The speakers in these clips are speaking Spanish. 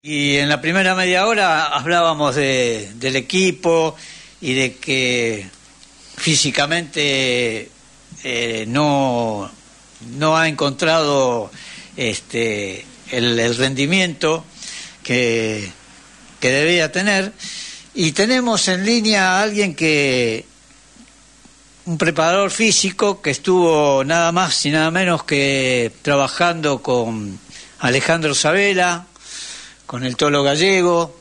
Y en la primera media hora hablábamos de, del equipo y de que físicamente eh, no, no ha encontrado este, el, rendimiento que, que debía tener. Y tenemos en línea a alguien que, un preparador físico que estuvo nada más y nada menos que trabajando con Alejandro Sabela, con el Tolo Gallego,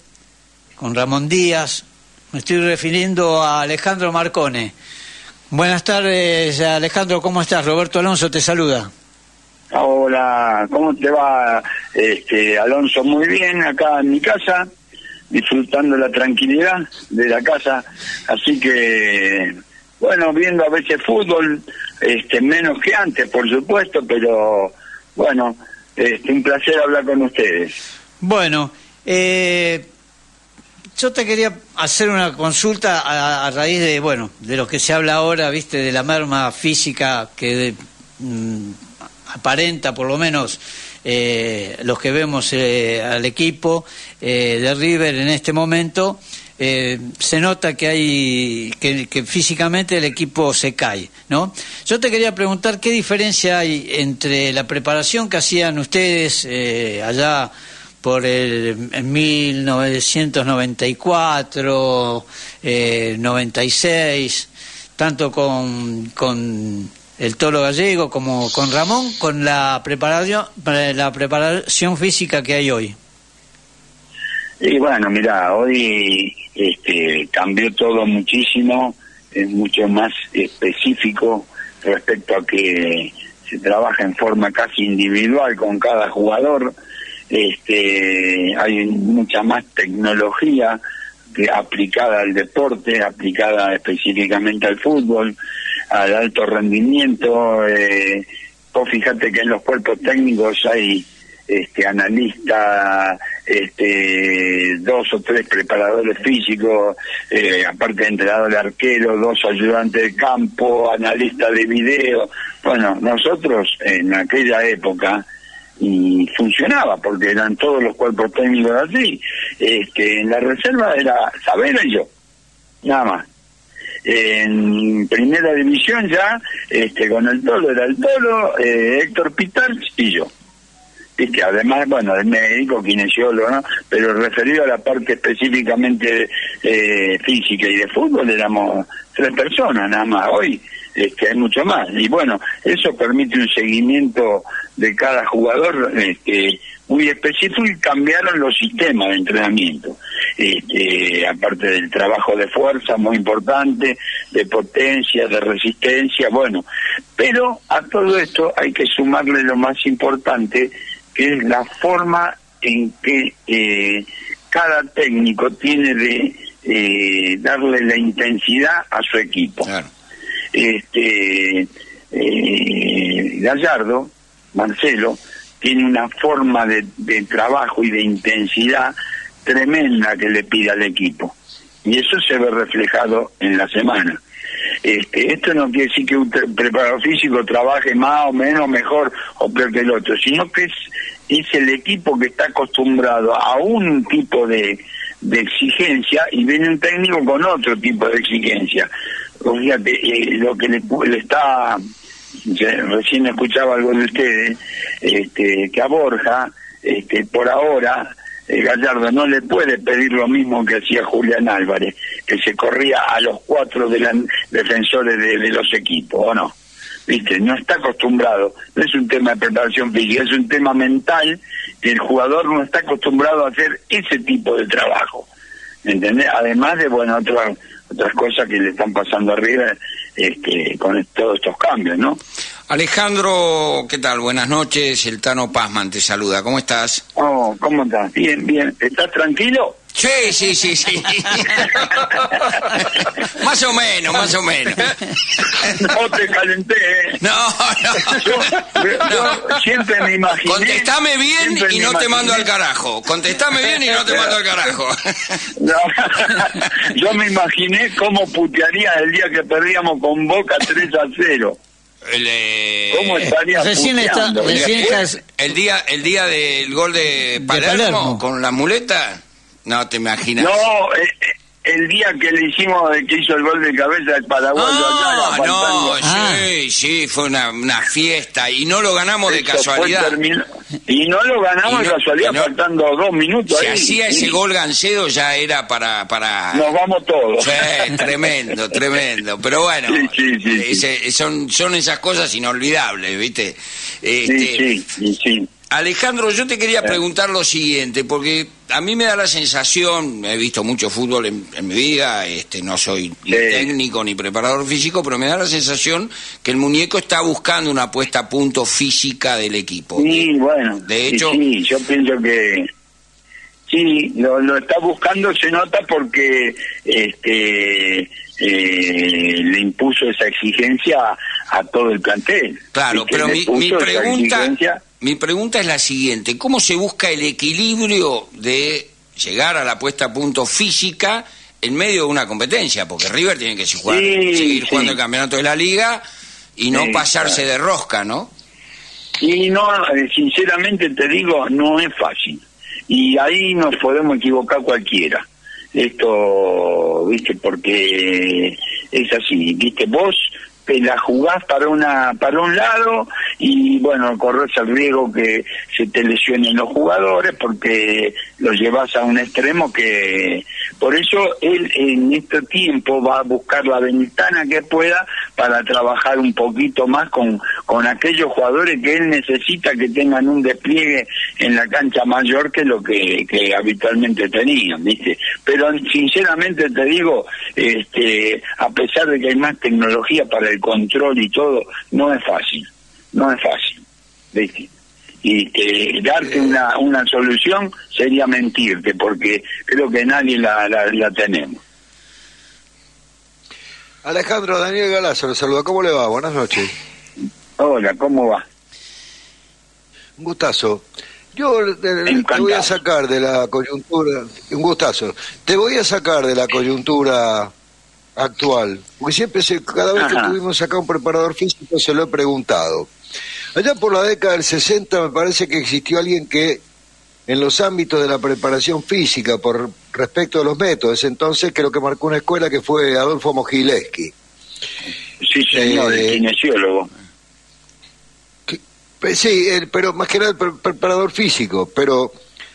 con Ramón Díaz. Me estoy refiriendo a Alejandro Marcone. Buenas tardes, Alejandro, ¿cómo estás? Roberto Alonso te saluda. Hola, ¿cómo te va, este, Alonso? Muy bien, acá en mi casa, disfrutando la tranquilidad de la casa, así que, bueno, viendo a veces fútbol, este, menos que antes, por supuesto, pero bueno, este, un placer hablar con ustedes. Bueno, eh, yo te quería hacer una consulta a, raíz de, bueno, de lo que se habla ahora, viste, de la merma física que mm, aparenta, por lo menos, eh, los que vemos eh, al equipo de River en este momento, se nota que hay que, que, físicamente el equipo se cae, ¿no? Yo te quería preguntar qué diferencia hay entre la preparación que hacían ustedes allá por el en 1994, eh, 96, tanto con, con el Toro Gallego como con Ramón, con la preparación, la preparación física que hay hoy. Y bueno, mira, hoy este, cambió todo muchísimo, es mucho más específico respecto a que se trabaja en forma casi individual con cada jugador este, hay mucha más tecnología aplicada al deporte, aplicada específicamente al fútbol, al alto rendimiento. Eh, vos fíjate que en los cuerpos técnicos hay este analistas, este, dos o tres preparadores físicos, eh, aparte de entrenador de arquero, dos ayudantes de campo, analistas de video. Bueno, nosotros en aquella época y funcionaba porque eran todos los cuerpos técnicos así. Este, en la reserva era Sabela y yo, nada más. En primera división ya, este, con el Tolo era el Tolo, eh, Héctor Pital y yo. que Además, bueno, el médico, kinesiólogo, ¿no? Pero referido a la parte específicamente eh, física y de fútbol, éramos tres personas nada más. Hoy que hay mucho más. Y bueno, eso permite un seguimiento de cada jugador este, muy específico y cambiaron los sistemas de entrenamiento. Este, aparte del trabajo de fuerza muy importante, de potencia, de resistencia, bueno. Pero a todo esto hay que sumarle lo más importante, que es la forma en que eh, cada técnico tiene de eh, darle la intensidad a su equipo este eh, Gallardo, Marcelo, tiene una forma de, trabajo y de intensidad tremenda que le pide al equipo. Y eso se ve reflejado en la semana. Este, esto no quiere decir que un preparador físico trabaje más o menos, mejor o peor que el otro, sino que es, el equipo que está acostumbrado a un tipo de, exigencia y viene un técnico con otro tipo de exigencia. O fíjate, eh, lo que le, está, recién escuchaba algo de ustedes, este, que a Borja, este, por ahora, eh, Gallardo no le puede pedir lo mismo que hacía Julián Álvarez, que se corría a los cuatro defensores de, de los equipos, ¿o no? ¿viste? No está acostumbrado, no es un tema de preparación física, es un tema mental que el jugador no está acostumbrado a hacer ese tipo de trabajo, ¿entendés? Además de, bueno, otras otras cosas que le están pasando arriba este, con todos estos cambios, ¿no? Alejandro, ¿qué tal? Buenas noches, el Tano Pazman te saluda, ¿cómo estás? Oh, ¿cómo estás? Bien, bien, ¿estás tranquilo? Sí, sí, sí, sí. más o menos, más o menos. No te calenté. ¿eh? No, no. siempre me imaginé. Contestame bien y no te mando al carajo. Contestame bien y no te mando al carajo. Yo me imaginé cómo putearía el día que perdíamos con Boca 3 a 0. El, eh, ¿Cómo estaría Recién está- recién Mira, está- el día el día del gol de Palermo, Palermo. con la muleta, no te imaginas. No, eh, eh, el día que le hicimos, de que hizo el gol de cabeza del Paraguayo Ah, acá, no, Ah. sí, sí, fue una, una fiesta y no lo ganamos de Eso casualidad. Y no lo ganamos de no- casualidad, no- faltando dos minutos. Si ahí. hacía ese gol Gancedo ya era para... para... Nos vamos todos. Sí, tremendo, tremendo. Pero bueno, Sí, sí, sí, sí. ese- son, son esas cosas inolvidables, ¿viste? Este, Sí, sí, sí, sí. Alejandro, yo te quería preguntar lo siguiente, porque a mí me da la sensación, he visto mucho fútbol en, en mi vida, este, no soy ni Sí. técnico ni preparador físico, pero me da la sensación que el muñeco está buscando una puesta a punto física del equipo. Sí, bueno. de hecho- sí, sí, yo pienso que sí, lo, lo está buscando, se nota porque este eh, le impuso esa exigencia a todo el plantel. Claro, pero mi, mi pregunta, mi pregunta es la siguiente: ¿cómo se busca el equilibrio de llegar a la puesta a punto física en medio de una competencia? Porque River tiene que jugar, Sí, seguir sí. jugando el campeonato de la liga y no Sí, pasarse claro. de rosca, ¿no? Y no, eh, sinceramente te digo, no es fácil. Y ahí nos podemos equivocar cualquiera. Esto, viste, porque es así, viste, vos te la jugás para una para un lado y bueno, corres el riesgo que se te lesionen los jugadores porque los llevas a un extremo que por eso él en este tiempo va a buscar la ventana que pueda para trabajar un poquito más con, con aquellos jugadores que él necesita que tengan un despliegue en la cancha mayor que lo que, habitualmente tenían, ¿viste? Pero sinceramente te digo, este, a pesar de que hay más tecnología para el control y todo, no es fácil, no es fácil, ¿viste? Y que darte una, una solución sería mentirte porque creo que nadie la, la, la tenemos. Alejandro Daniel Galazo, lo saluda. ¿Cómo le va? Buenas noches. Hola, ¿cómo va? Un gustazo. Yo eh, te voy a sacar de la coyuntura, un gustazo, te voy a sacar de la coyuntura actual, porque siempre, se, cada vez que tuvimos acá un preparador físico se lo he preguntado. Allá por la década del 60 me parece que existió alguien que en los ámbitos de la preparación física, por respecto a los métodos, entonces creo que marcó una escuela que fue Adolfo Mogileski. Sí, señor, Eh, el kinesiólogo. Pe- Sí, el- pero más que nada el pre- preparador físico, pero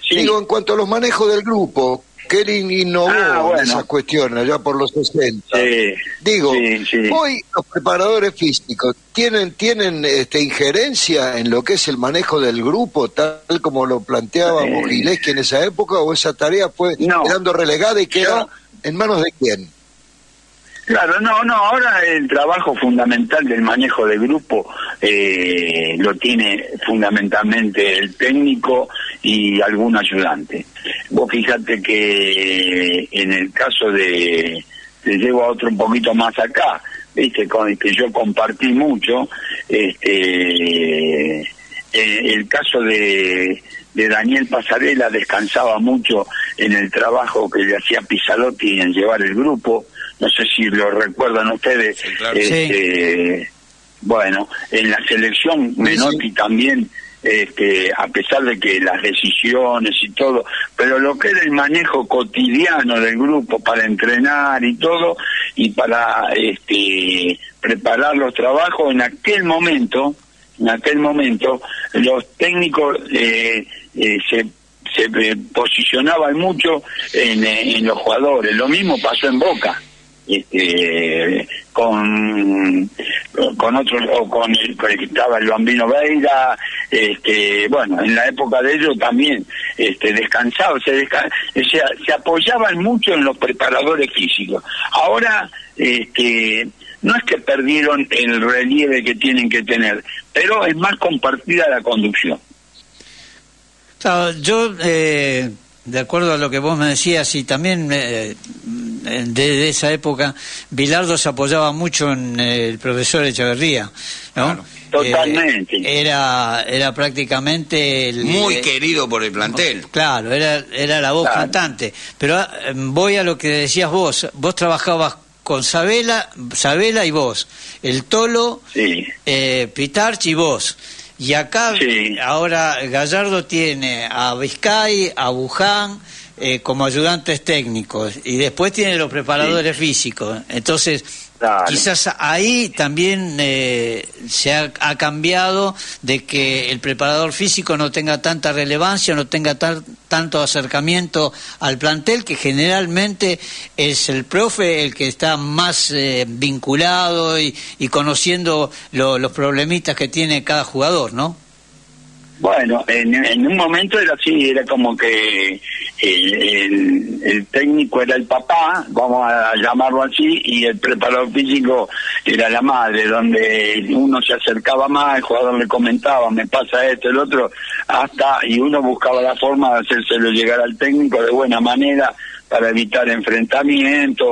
Sí. digo en cuanto a los manejos del grupo, in- innovó Ah, en esas cuestiones allá por los 60. Sí, Digo, sí, sí. hoy los preparadores físicos tienen tienen este, injerencia en lo que es el manejo del grupo, tal como lo planteaba. Mogileski en esa época, o esa tarea fue No. quedando relegada y queda en manos de quién. Claro, no, no, ahora el trabajo fundamental del manejo de grupo eh, lo tiene fundamentalmente el técnico y algún ayudante. Vos fíjate que en el caso de, te llevo a otro un poquito más acá, viste, con el que yo compartí mucho, este, eh, el caso de, de Daniel Pasarela descansaba mucho en el trabajo que le hacía Pisalotti en llevar el grupo, no sé si lo recuerdan ustedes, Sí, claro. este, bueno, en la selección Menotti también, este, a pesar de que las decisiones y todo, pero lo que era el manejo cotidiano del grupo para entrenar y todo, y para este, preparar los trabajos en aquel momento, en aquel momento, los técnicos eh, eh, se se eh, posicionaban mucho en, eh, en los jugadores. Lo mismo pasó en Boca. Este, con con otros o con el, que estaba el bambino Veira este bueno en la época de ellos también este descansaba se, se apoyaban mucho en los preparadores físicos. Ahora este no es que perdieron el relieve que tienen que tener pero es más compartida la conducción. Yo, eh, de acuerdo a lo que vos me decías, y también eh, desde esa época, Bilardo se apoyaba mucho en eh, el profesor Echeverría, ¿no? Claro. Totalmente. Eh, era, era prácticamente el... Muy eh, querido por el plantel. Claro, era, era la voz Claro. cantante. Pero ah, voy a lo que decías vos. Vos trabajabas con Sabela, Sabela y vos, el Tolo, Sí. Pitarch y vos. Y acá Sí. ahora Gallardo tiene a Vizcay, a Buján eh, como ayudantes técnicos y después tiene los preparadores físicos. Entonces, quizás ahí también eh, se ha, ha cambiado de que el preparador físico no tenga tanta relevancia, no tenga tan- tanto acercamiento al plantel, que generalmente es el profe el que está más eh, vinculado y, y conociendo lo- los problemitas que tiene cada jugador, ¿no? Bueno, en, en un momento era así, era como que el, el- técnico era el papá, vamos a llamarlo así, y el preparador físico era la madre, donde uno se acercaba más, el jugador le comentaba, me pasa esto, el otro, hasta, y uno buscaba la forma de hacérselo llegar al técnico de buena manera para evitar enfrentamientos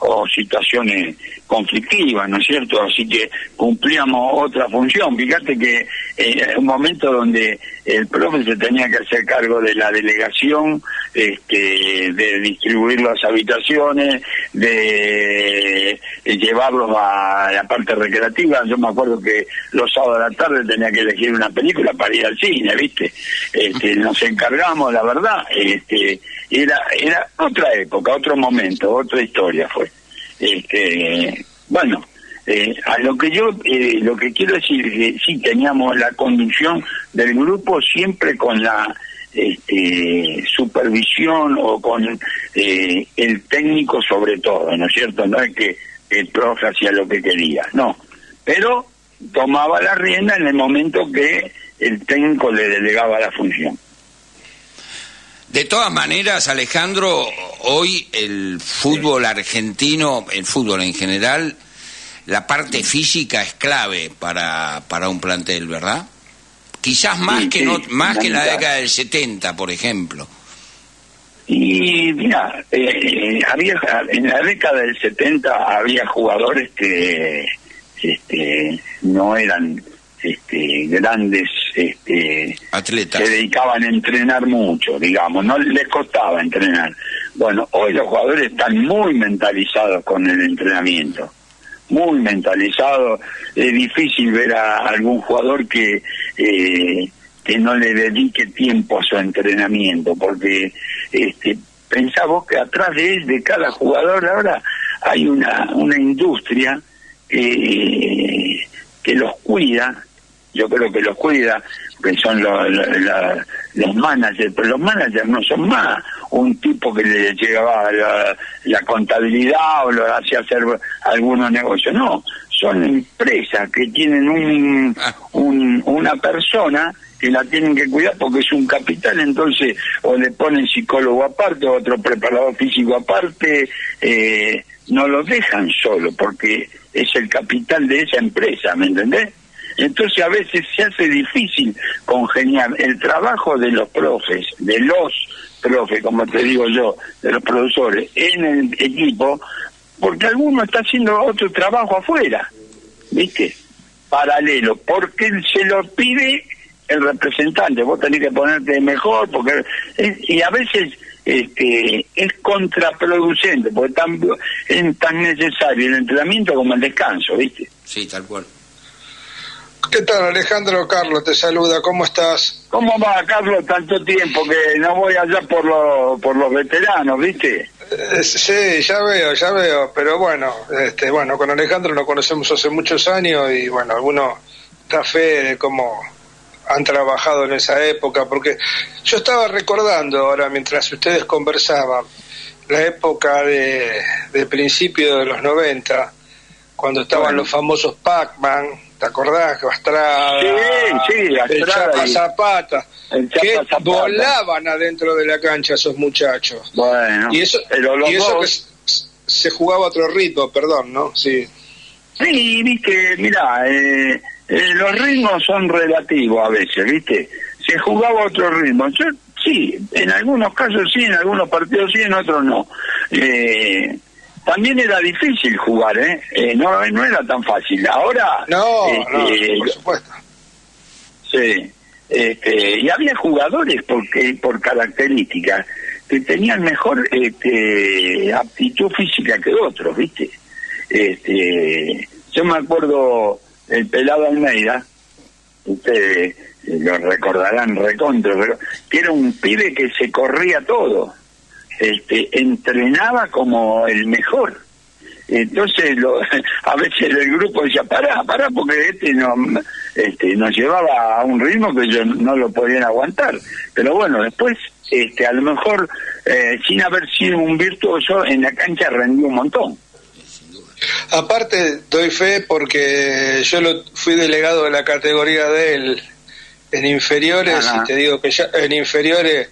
o situaciones conflictivas, ¿no es cierto? Así que cumplíamos otra función. Fíjate que eh, un momento donde el profe se tenía que hacer cargo de la delegación, este, de distribuir las habitaciones, de, de llevarlos a la parte recreativa. Yo me acuerdo que los sábados de la tarde tenía que elegir una película para ir al cine, ¿viste? Este, nos encargamos, la verdad, este, era, era otra época, otro momento, otra historia fue. Este, bueno, eh, a lo que yo eh, lo que quiero decir es que sí teníamos la conducción del grupo siempre con la este, supervisión o con eh, el técnico sobre todo, ¿no es cierto? No es que el profe hacía lo que quería, no, pero tomaba la rienda en el momento que el técnico le delegaba la función. De todas maneras, Alejandro, hoy el fútbol argentino, el fútbol en general, la parte física es clave para, para un plantel, ¿verdad? Quizás más Sí, que sí, no, más que en la década del 70, por ejemplo. Y mira, eh, había en la década del 70 había jugadores que este, no eran este, grandes, este, Atletas. se dedicaban a entrenar mucho, digamos, no les costaba entrenar. Bueno, hoy los jugadores están muy mentalizados con el entrenamiento, muy mentalizados. Es difícil ver a algún jugador que eh, que no le dedique tiempo a su entrenamiento, porque este, pensá vos que atrás de él, de cada jugador ahora, hay una, una industria que, que los cuida, yo creo que los cuida, que son los, los, managers, pero los managers no son más. Un tipo que le llegaba la, la contabilidad o lo hacía hacer algunos negocios, no, son empresas que tienen un, un- una persona que la tienen que cuidar porque es un capital, entonces o le ponen psicólogo aparte, o otro preparador físico aparte, eh, no lo dejan solo porque es el capital de esa empresa, ¿me entendés? Entonces a veces se hace difícil congeniar el trabajo de los profes, de los profes, como te digo yo, de los profesores en el equipo, porque alguno está haciendo otro trabajo afuera, ¿viste? Paralelo, porque se lo pide el representante, vos tenés que ponerte mejor, porque y a veces este, es contraproducente, porque tan, es tan necesario el entrenamiento como el descanso, ¿viste? Sí, tal cual. ¿Qué tal Alejandro? Carlos te saluda, ¿cómo estás? ¿Cómo va, Carlos, tanto tiempo que no voy allá por, los por los veteranos, viste? Eh, sí, ya veo, ya veo, pero bueno, este, bueno, con Alejandro nos conocemos hace muchos años y bueno, alguno da fe de cómo han trabajado en esa época, porque yo estaba recordando ahora mientras ustedes conversaban la época de, de principio de los 90, cuando estaban Bueno. los famosos Pac-Man, ¿te acordás? Estrada, Sí, sí, el Estrada Chapa y- Zapata, el Chapa que Zapata. volaban adentro de la cancha esos muchachos. Bueno, Y eso, y eso que se jugaba a otro ritmo, perdón, ¿no? Sí. Sí, viste, mira, eh, eh, los ritmos son relativos a veces, viste. Se jugaba otro ritmo. Yo, sí, en algunos casos sí, en algunos partidos sí, en otros no. Eh, también era difícil jugar, ¿eh? Eh, no, no era tan fácil. Ahora... No, no, este, por supuesto. Sí, este, y había jugadores porque por características que tenían mejor este, aptitud física que otros, ¿viste? Este, yo me acuerdo el pelado Almeida, ustedes lo recordarán recontra, pero que era un pibe que se corría todo, este, entrenaba como el mejor. Entonces lo, a veces el grupo decía, pará, pará, porque este, no, este nos llevaba a un ritmo que ellos no lo podían aguantar. Pero bueno, después, este a lo mejor, eh, sin haber sido un virtuoso, en la cancha rendió un montón. Aparte, doy fe porque yo lo, fui delegado de la categoría de él en inferiores, y te digo que ya en inferiores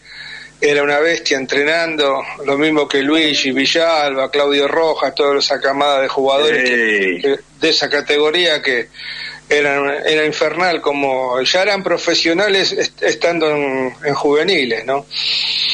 era una bestia entrenando, lo mismo que Luigi, Villalba, Claudio Rojas, toda esa camada de jugadores de esa categoría que eran, era infernal, como ya eran profesionales estando en, juveniles, ¿no?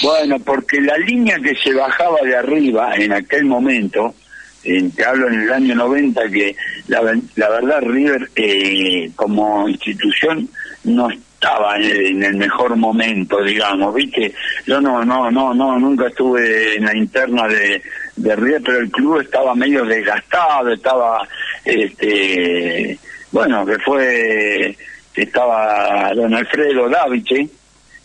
Bueno, porque la línea que se bajaba de arriba en aquel momento, te hablo en el año 90, que la, la verdad River eh, como institución no estaba en el mejor momento, digamos, ¿viste? Yo no, no, no, no, nunca estuve en la interna de, de River, pero el club estaba medio desgastado, estaba, este, bueno, que fue, estaba don Alfredo Daviche,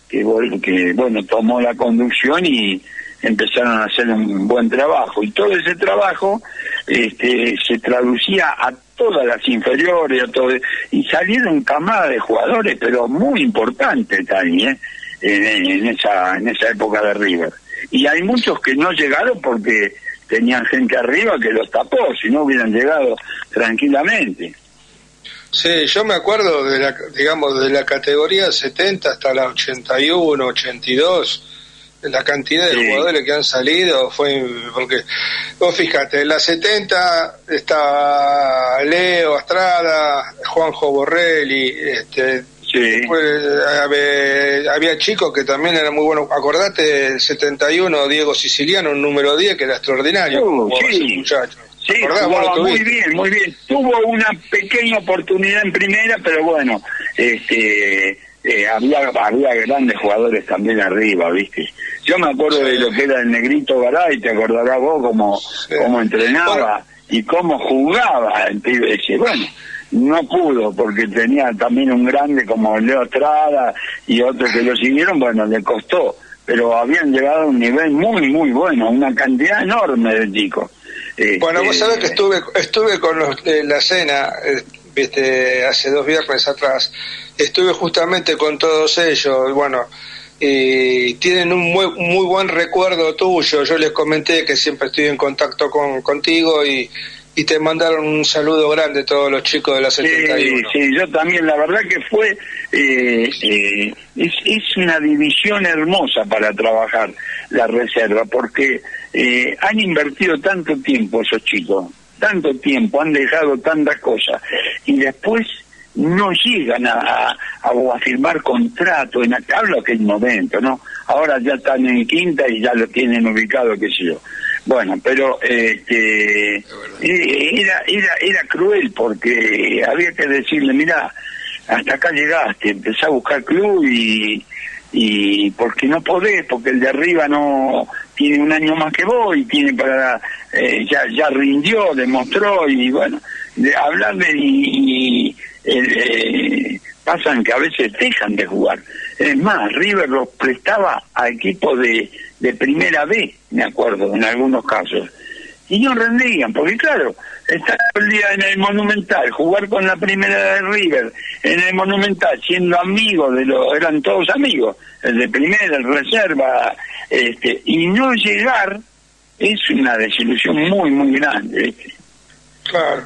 que, que, bueno, tomó la conducción y empezaron a hacer un buen trabajo. Y todo ese trabajo este, se traducía a todas las inferiores, y salieron camadas de jugadores, pero muy importantes también ¿eh? en, esa, en esa época de River. Y hay muchos que no llegaron porque tenían gente arriba que los tapó, si no hubieran llegado tranquilamente. Sí, yo me acuerdo de la, digamos, de la categoría 70 hasta la 81, 82, la cantidad de jugadores que han salido fue porque vos fíjate en la 70 estaba Leo Astrada Juanjo Borrelli este había, chicos que también eran muy buenos. Acordate el 71 Diego Siciliano un número 10 que era extraordinario uh, sí. Sí, muy bien, muy bien. Tuvo una pequeña oportunidad en primera, pero bueno, este eh, había, había grandes jugadores también arriba, ¿viste? Yo me acuerdo de lo que era el negrito Garay, te acordarás vos cómo, cómo entrenaba y cómo jugaba el pibe ese. Bueno, no pudo porque tenía también un grande como Leo Estrada y otros que lo siguieron, bueno, le costó, pero habían llegado a un nivel muy, muy bueno, una cantidad enorme de chicos. bueno, vos sabés que este, estuve, estuve con los de la cena, eh, viste, hace dos viernes atrás, estuve justamente con todos ellos, bueno, y tienen un muy, muy buen recuerdo tuyo, yo les comenté que siempre estoy en contacto con, contigo y, y te mandaron un saludo grande todos los chicos de la 71. Sí, sí yo también, la verdad que fue, eh, eh, es, es una división hermosa para trabajar la reserva, porque eh, han invertido tanto tiempo esos chicos, tanto tiempo, han dejado tantas cosas, y después no llegan a, a, firmar contrato, en hablo aquel momento, ¿no? Ahora ya están en quinta y ya lo tienen ubicado, qué sé yo. Bueno, pero este, era, era, era cruel porque había que decirle, mira, hasta acá llegaste, empecé a buscar club y, y porque no podés, porque el de arriba no tiene un año más que vos y tiene para, eh, ya, ya rindió, demostró y bueno, de hablarle y eh, pasan que a veces dejan de jugar. Es más, River los prestaba a equipos de, de primera B, me acuerdo, en algunos casos. Y no rendían, porque claro, estar el día en el Monumental, jugar con la primera de River, en el Monumental, siendo amigos de los, eran todos amigos, el de primera, el reserva, este, y no llegar es una desilusión muy, muy grande.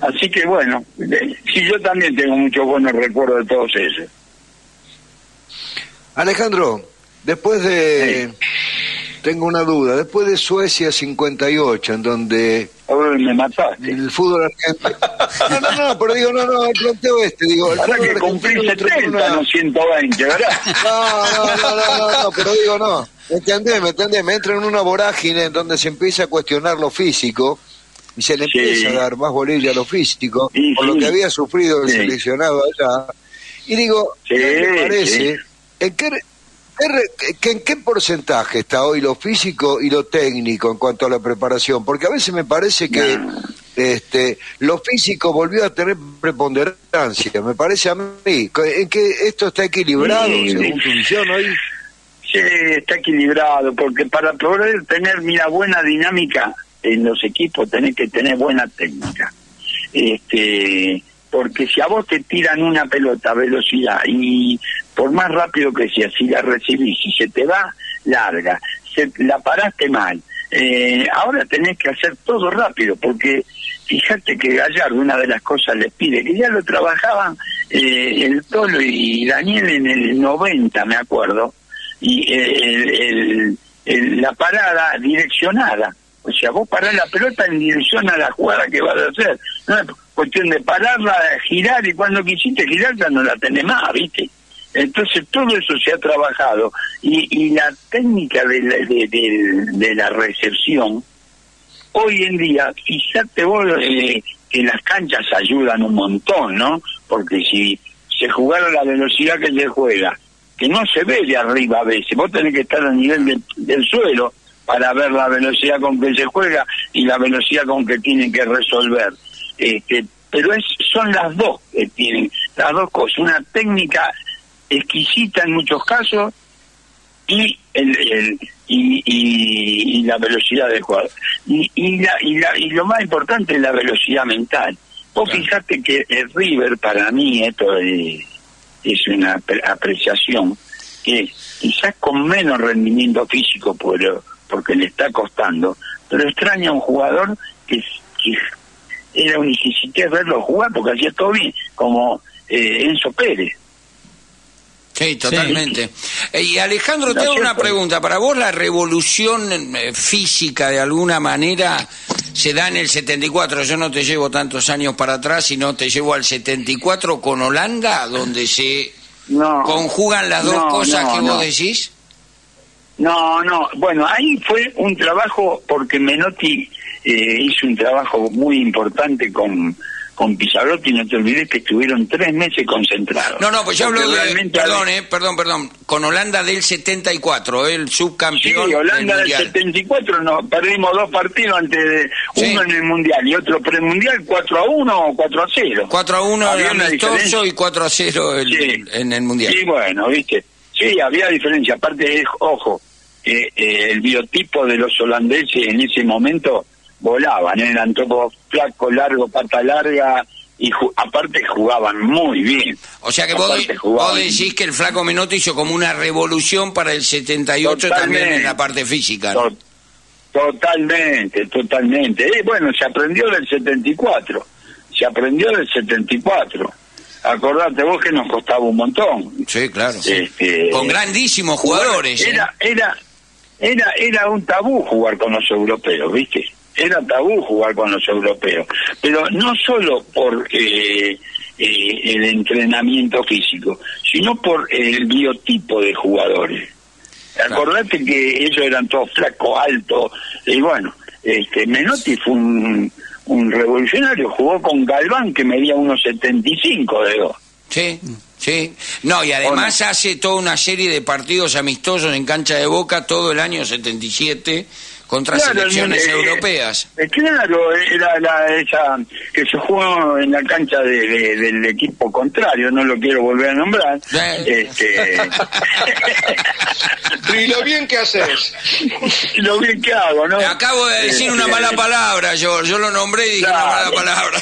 Así que bueno, sí, yo también tengo muchos buenos recuerdos de todos ellos. Alejandro, después de... Tengo una duda, después de Suecia 58, en donde... me mataste. El fútbol argentino... No, no, no, pero digo, no, no, el planteo este, digo... El Ahora que cumplí 70, no 120, ¿verdad? No, no, no, no, no, pero digo, no. ¿Me entendés? ¿Me entendés? Me entra en una vorágine en donde se empieza a cuestionar lo físico y se le empieza a dar más bolilla a lo físico, por lo que había sufrido el seleccionado allá. Y digo, ¿qué parece? ¿En qué, ¿En qué porcentaje está hoy lo físico y lo técnico en cuanto a la preparación? Porque a veces me parece que este, lo físico volvió a tener preponderancia, me parece a mí. ¿En que esto está equilibrado según tu visión hoy? Sí, está equilibrado, porque para poder tener, mira, buena dinámica en los equipos tenés que tener buena técnica. Este, porque si a vos te tiran una pelota a velocidad y por más rápido que sea, si la recibís, si se te va larga, se, la paraste mal, eh, ahora tenés que hacer todo rápido, porque fíjate que Gallardo una de las cosas les pide, que ya lo trabajaban eh, el Tolo y Daniel en el 90, me acuerdo, y eh, el, la parada direccionada. O sea, vos parás la pelota en dirección a la jugada que vas a hacer. No es cuestión de pararla, girar, y cuando quisiste girar ya no la tenés más, ¿viste? Entonces todo eso se ha trabajado y, y la técnica de la, de, la recepción, hoy en día, fíjate vos eh, que las canchas ayudan un montón, ¿no? Porque si se jugara la velocidad que se juega, que no se ve de arriba a veces, vos tenés que estar a nivel del suelo para ver la velocidad con que se juega y la velocidad con que tienen que resolver. Este, pero es, son las dos que tienen, las dos cosas, una técnica exquisita en muchos casos y el, y, la velocidad del jugador. Y, y, la, y, la, y lo más importante es la velocidad mental. Vos fijate que el River, para mí, esto es, es una apreciación, que quizás con menos rendimiento físico por, porque le está costando, pero extraña a un jugador que, que era un verlo jugar porque hacía todo bien, como eh, Enzo Pérez. Sí, totalmente. Eh, y Alejandro, tengo una pregunta. Para vos la revolución eh, física de alguna manera se da en el 74. Yo no te llevo tantos años para atrás, sino te llevo al 74 con Holanda, donde se conjugan las dos cosas que vos decís. No, no. Bueno, ahí fue un trabajo porque Menotti eh, hizo un trabajo muy importante con con Pizarotti, no te olvides que estuvieron tres meses concentrados. No, no, pues yo hablo de, perdón, eh, perdón, perdón, con Holanda del 74, el subcampeón. Sí, Holanda del, 74, no, perdimos dos partidos antes de, uno en el Mundial y otro premundial, 4 a 1 o 4 a 0. 4 a 1 el amistoso y 4 a 0 en el Mundial. Sí, bueno, viste, sí, había diferencia, aparte, ojo, eh, eh, el biotipo de los holandeses en ese momento volaban, eran todos flacos, largo, pata larga, y aparte jugaban muy bien. O sea que vos, decís que el flaco Menotti hizo como una revolución para el 78 también en la parte física. totalmente, totalmente. Y bueno, se aprendió del 74, se aprendió del 74. Acordate vos que nos costaba un montón. Sí, claro. Este, Con grandísimos jugadores. ¿eh? Era, era, era, era un tabú jugar con los europeos, ¿viste? Era tabú jugar con los europeos, pero no solo por eh, eh, el entrenamiento físico, sino por el biotipo de jugadores. Acordate que ellos eran todos flacos, altos, y bueno, este Menotti fue un, revolucionario, jugó con Galván que medía unos 75 de dos. Sí, sí. No, y además hace toda una serie de partidos amistosos en cancha de Boca todo el año 77 contra selecciones eh, europeas. Eh, claro, era la, esa que se jugó en la cancha de, del equipo contrario, no lo quiero volver a nombrar. Eh. Este... y lo bien que haces. lo bien que hago, ¿no? Acabo de decir una este, mala palabra, yo, yo lo nombré y dije una mala palabra.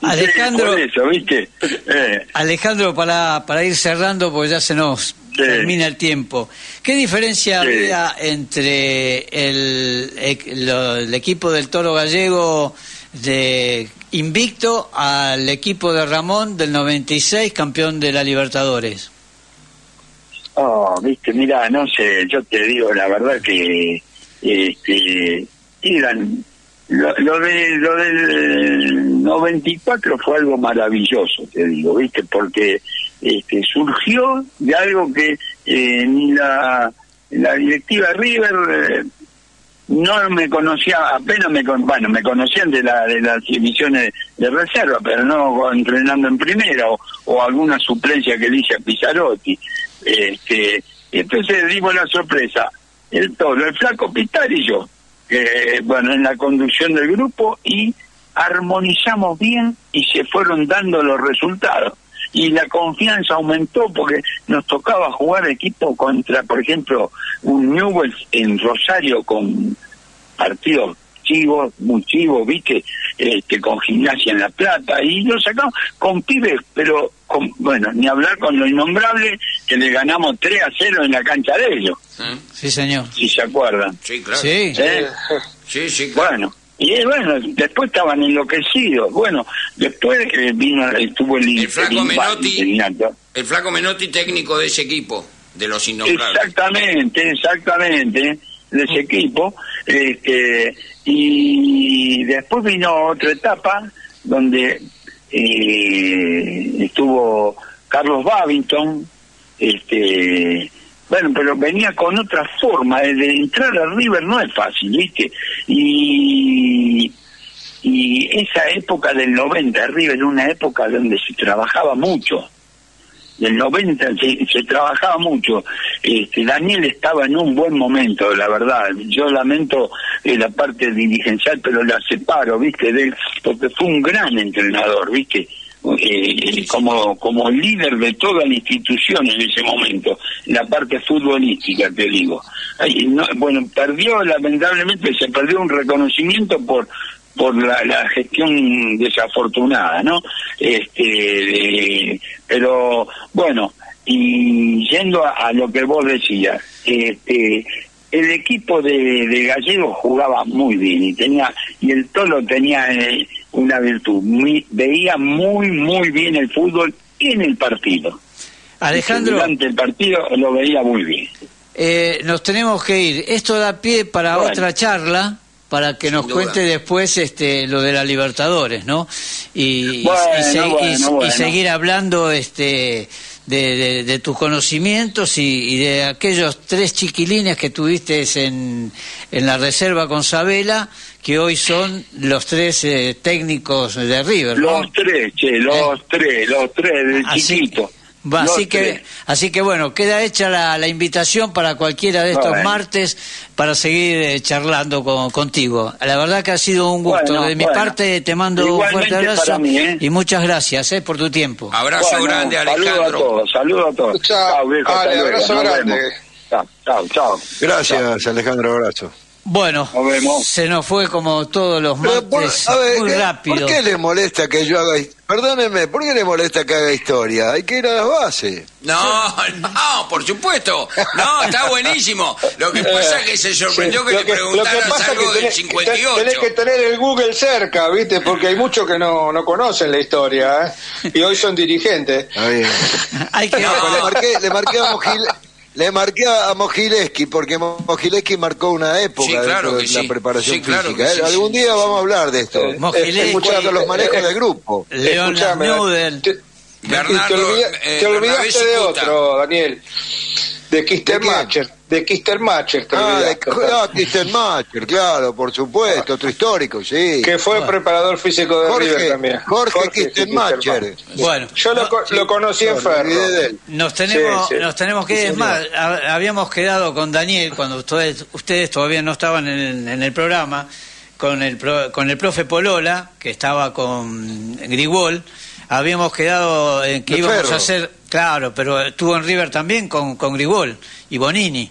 Alejandro, Alejandro, para, para ir cerrando, pues ya se nos termina el tiempo. ¿Qué diferencia había entre el, el, equipo del Toro Gallego de invicto al equipo de Ramón del 96, campeón de la Libertadores? Oh, viste, mira, no sé, yo te digo la verdad que este, eran lo, lo, de, lo del 94 fue algo maravilloso, te digo, viste, porque este, surgió de algo que eh, ni la, la directiva River eh, no me conocía, apenas me bueno, me conocían de la de las emisiones de reserva, pero no entrenando en primera o, alguna suplencia que le hice a Pizarotti. Este, entonces dimos la sorpresa, el todo, el flaco Pitar y yo, que bueno, en la conducción del grupo y armonizamos bien y se fueron dando los resultados. Y la confianza aumentó porque nos tocaba jugar equipo contra, por ejemplo, un Newell's en Rosario con partidos chivos, muy chivos, viste, este, con gimnasia en La Plata, y lo sacamos con pibes, pero con, bueno, ni hablar con lo innombrable, que le ganamos 3 a 0 en la cancha de ellos, Sí, señor. si se acuerdan. Sí, claro. Sí. ¿Eh? Sí, sí, claro. Bueno, y eh, bueno, después estaban enloquecidos. Bueno, después eh, vino, estuvo el, El flaco el Menotti. El flaco Menotti, técnico de ese equipo, de los innombrables. Exactamente, exactamente, de ese equipo. Este, y después vino otra etapa donde eh, estuvo Carlos Babington, este, bueno, pero venía con otra forma, el de entrar a River no es fácil, ¿viste? Y, y esa época del 90, River era una época donde se trabajaba mucho, del 90 se, trabajaba mucho. Este, Daniel estaba en un buen momento, la verdad. Yo lamento eh, la parte dirigencial, pero la separo, ¿viste? De él, porque fue un gran entrenador, ¿viste? Eh, como como líder de toda la institución en ese momento, la parte futbolística, te digo. No, bueno, perdió, lamentablemente, se perdió un reconocimiento por por la, la gestión desafortunada, ¿no? Este, de- pero bueno, y yendo a, a lo que vos decías, este, el equipo de, de Gallegos jugaba muy bien y tenía y el Tolo tenía eh, una virtud, muy- veía muy muy bien el fútbol en el partido. Alejandro, Durante el partido lo veía muy bien. eh, nos tenemos que ir. Esto da pie para Bueno. otra charla para que nos duda. cuente después este lo de la Libertadores, ¿no? Y, y- Bueno, y se- y- bueno, y bueno. seguir hablando este de, de- de tus conocimientos y, y de aquellos tres chiquilines que tuviste en, en la reserva con Sabela, que hoy son los tres eh, técnicos de River, ¿no? Los tres, che, los tres, los tres, del Así- chiquito. Va, así que, así que bueno, queda hecha la, la invitación para cualquiera de estos Bueno. martes para seguir eh, charlando con- contigo. La verdad que ha sido un gusto. Bueno, de mi bueno. parte te mando un fuerte abrazo mí, ¿eh? y muchas gracias eh, por tu tiempo. Abrazo Bueno, grande, Saludos a Alejandro. todos, saludos a todos. Chao, viejo, Ale, abrazo grande. chao, chao. Gracias, Alejandro, abrazo. Bueno, Nos vemos. se nos fue como todos los Pero por- martes a ver, muy ¿qué- rápido. ¿por qué le molesta que yo haga... Perdónenme, ¿por qué le molesta que haga historia? Hay que ir a las bases. No, no, por supuesto. No, está buenísimo. Lo que pasa es que se sorprendió que te preguntaras algo que del tenés, 58. tenés que tener el Google cerca, ¿viste? Porque hay muchos que no, no conocen la historia, ¿eh? Y hoy son dirigentes. Está bien. Hay que, No, pues le marqué, le marqué a Mojile- le marqué a Mojileski porque Mojileski marcó una época Sí, claro dentro que de la sí. preparación Sí, claro física. que ¿eh? sí, Algún sí, día sí, vamos a hablar de esto. Eh, Mojileski, Escuchando los manejos de grupo. Leonard Escuchame, Nudel. Te, Bernardo, te olvida- eh, te olvidaste de otro, Daniel. De Kistermacher. De Kistermacher te Ah, de, ah, claro, por supuesto, otro histórico, sí. Que fue Bueno. preparador físico de River Jorge, también. Jorge Kistenmacher. Bueno, Yo lo, lo conocí en Ferro. él. Nos tenemos, Sí, sí. nos tenemos que ir. Sí, Es más, ha- habíamos quedado con Daniel cuando ustedes, ustedes todavía no estaban en el, en el programa, con el, pro- con el profe Polola, que estaba con Grigol. Habíamos quedado en que De íbamos Ferro. a hacer, claro, pero estuvo en River también con, con Grigol y Bonini.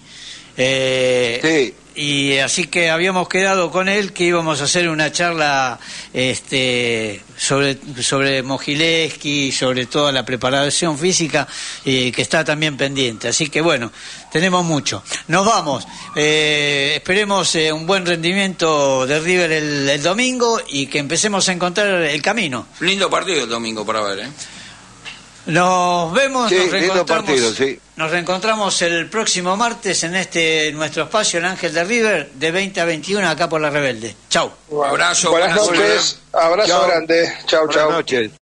Eh, Sí. Y así que habíamos quedado con él que íbamos a hacer una charla este, sobre, sobre Mojileski, sobre toda la preparación física, eh, que está también pendiente. Así que bueno, tenemos mucho. Nos vamos. Eh, esperemos eh, un buen rendimiento de River el, el domingo y que empecemos a encontrar el camino. Lindo partido el domingo para ver, ¿eh? Nos vemos, Sí, nos lindo reencontramos, partido, sí. Nos reencontramos el próximo martes en este nuestro espacio El Ángel de River de 20 a 21 acá por La Rebelde. Chau. Abrazo, Buenas buenas noches. Abrazo Chao. grande. Chau, Buenas chau. noches.